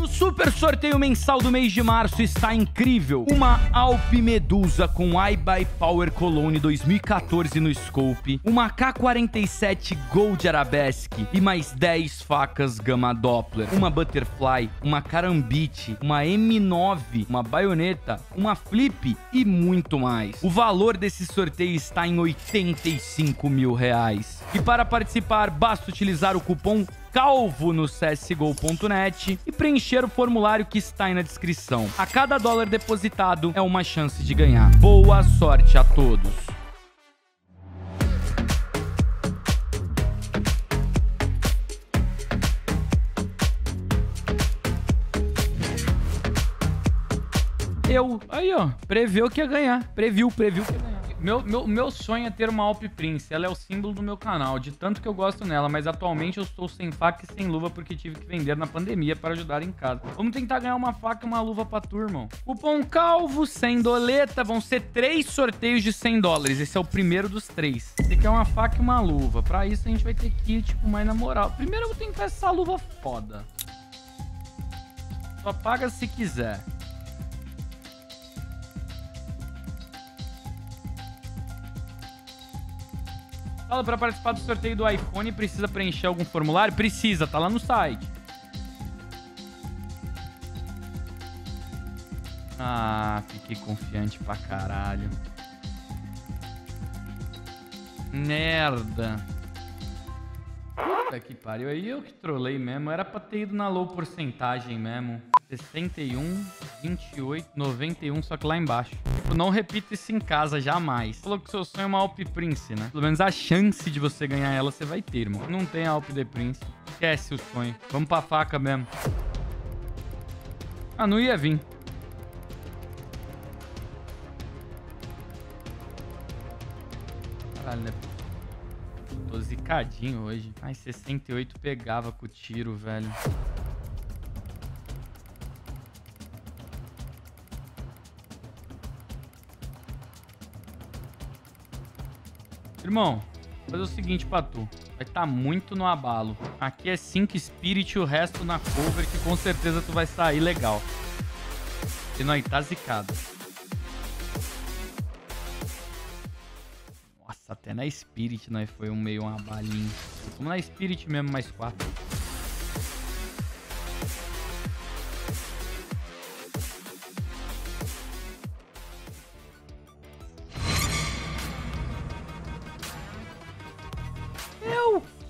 No super sorteio mensal do mês de março está incrível. Uma Alp Medusa com iBuy Power Cologne 2014 no scope, uma K47 Gold Arabesque e mais 10 facas Gama Doppler, uma Butterfly, uma Carambite, uma M9, uma baioneta, uma Flip e muito mais. O valor desse sorteio está em 85 mil reais. E para participar, basta utilizar o cupom calvo no csgo.net e preencher o formulário que está aí na descrição. A cada dólar depositado é uma chance de ganhar. Boa sorte a todos! Eu, aí ó, preveu que ia ganhar. Previu, previu que ia ganhar. Meu, meu, meu sonho é ter uma Alp Prince. Ela é o símbolo do meu canal, de tanto que eu gosto nela, mas atualmente eu estou sem faca e sem luva porque tive que vender na pandemia para ajudar em casa. Vamos tentar ganhar uma faca e uma luva pra turma. Cupom calvo, 100 doleta. Vão ser três sorteios de 100 dólares. Esse é o primeiro dos três. Aqui é uma faca e uma luva. Pra isso a gente vai ter que ir, tipo, mais na moral. Primeiro eu vou tentar essa luva foda. Só paga se quiser. Fala, para participar do sorteio do iPhone, precisa preencher algum formulário? Precisa, tá lá no site. Ah, fiquei confiante pra caralho. Merda. Puta que pariu. Aí eu que trolei mesmo. Era pra ter ido na low porcentagem mesmo. 61, 28, 91, só que lá embaixo. Tipo, não repita isso em casa jamais. Falou que seu sonho é uma Alp Prince, né? Pelo menos a chance de você ganhar ela você vai ter, irmão. Não tem Alp The Prince. Esquece o sonho. Vamos pra faca mesmo. Ah, não ia vir. Caralho, né? Tô zicadinho hoje. Ai, 68 pegava com o tiro, velho. Irmão, vou fazer o seguinte pra tu. Vai estar tá muito no abalo. Aqui é 5 Spirit e o resto na cover, que com certeza tu vai sair legal. E nós tá zicado. Nossa, até na Spirit nós foi um meio uma balinha. Vamos na Spirit mesmo, mais 4.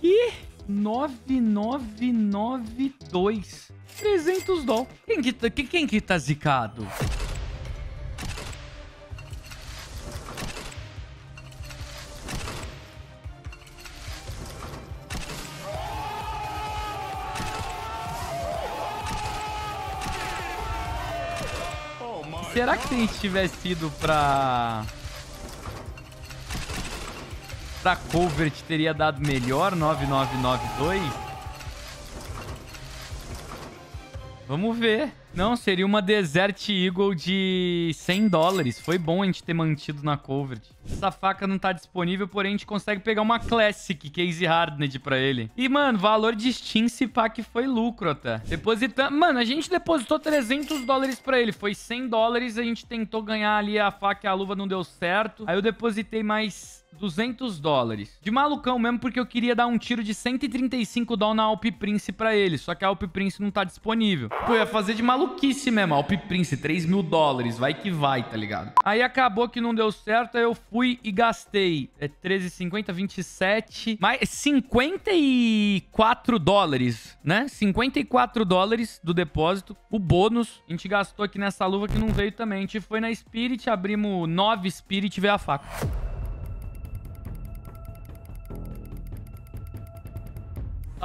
E 9992. 300 dólares. Quem que, tá, quem que tá zicado? Será que se a gente tivesse ido pra pra Covert teria dado melhor, 9992? Vamos ver. Não, seria uma Desert Eagle de 100 dólares. Foi bom a gente ter mantido na Covert. Essa faca não tá disponível, porém a gente consegue pegar uma Classic Case Hardened pra ele. E, mano, valor de Steam se pá que foi lucro até. Depositando... Mano, a gente depositou 300 dólares pra ele. Foi 100 dólares, a gente tentou ganhar ali a faca e a luva, não deu certo. Aí eu depositei mais 200 dólares. De malucão mesmo, porque eu queria dar um tiro de 135 dólares na Alp Prince pra ele. Só que a Alp Prince não tá disponível. Pô, ia fazer de maluquice mesmo. Alp Prince, 3 mil dólares. Vai que vai, tá ligado? Aí acabou que não deu certo. Aí eu fui e gastei é 13,50, 27... Mais 54 dólares, né? 54 dólares do depósito. O bônus, a gente gastou aqui nessa luva que não veio também. A gente foi na Spirit, abrimos 9 Spirit e veio a faca.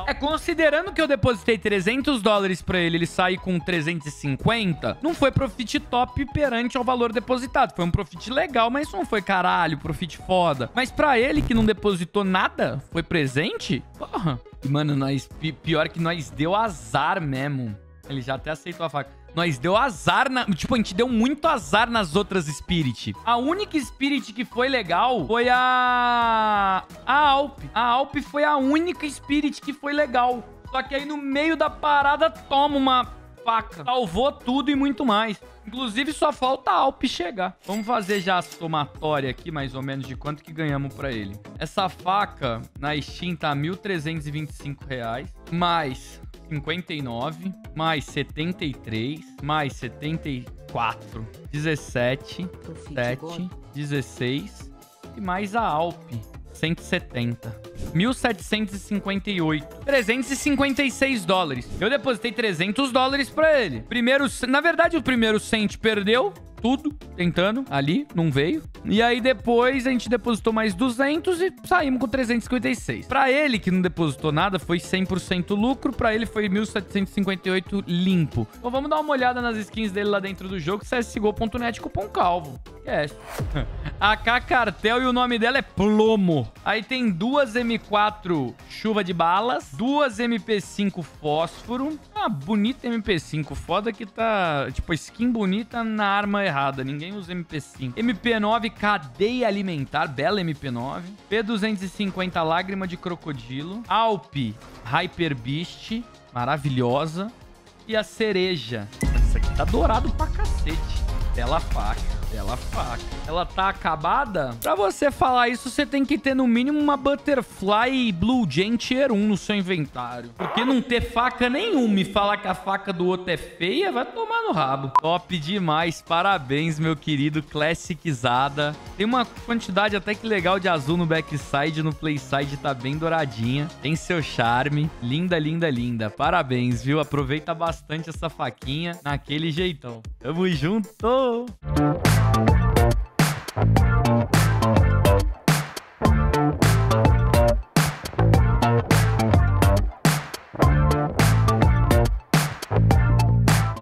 É, considerando que eu depositei 300 dólares pra ele, ele sair com 350, não foi profit top perante ao valor depositado. Foi um profit legal, mas não foi caralho, profit foda. Mas pra ele que não depositou nada, foi presente? Porra. Mano, nós, pior que nós deu azar mesmo. Ele já até aceitou a faca. Nós deu azar na... Tipo, a gente deu muito azar nas outras Spirit. A única Spirit que foi legal foi a... A Alp. A Alp foi a única Spirit que foi legal. Só que aí no meio da parada toma uma faca. Salvou tudo e muito mais. Inclusive, só falta a Alp chegar. Vamos fazer já a somatória aqui, mais ou menos, de quanto que ganhamos pra ele. Essa faca na Steam tá 1.325 reais, mais 59, mais 73, mais 74, 17, 7, 16 e mais a Alp, 170. 1.758. 356 dólares. Eu depositei 300 dólares pra ele. Primeiro, na verdade, o primeiro cent perdeu tudo tentando ali, não veio. E aí depois a gente depositou mais 200 e saímos com 356. Para ele que não depositou nada foi 100% lucro, para ele foi 1758 limpo. Então vamos dar uma olhada nas skins dele lá dentro do jogo, csgo.net cupom calvo. É. AK Cartel e o nome dela é Plomo. Aí tem duas M4 chuva de balas, duas MP5 fósforo. Ah, bonita MP5, foda que tá, tipo, skin bonita na arma errada. Ninguém usa MP5. MP9 Cadeia Alimentar. Bela MP9. P250 Lágrima de Crocodilo. Alp Hyper Beast. Maravilhosa. E a cereja. Essa aqui tá dourado pra cacete. Bela faca. Bela faca. Ela tá acabada? Pra você falar isso, você tem que ter no mínimo uma Butterfly Blue Jay Tier 1 no seu inventário. Porque não ter faca nenhuma e falar que a faca do outro é feia, vai tomar no rabo. Top demais. Parabéns, meu querido Classicizada. Tem uma quantidade até que legal de azul no backside, no playside tá bem douradinha. Tem seu charme. Linda, linda, linda. Parabéns, viu? Aproveita bastante essa faquinha naquele jeitão. Tamo junto! Thank you.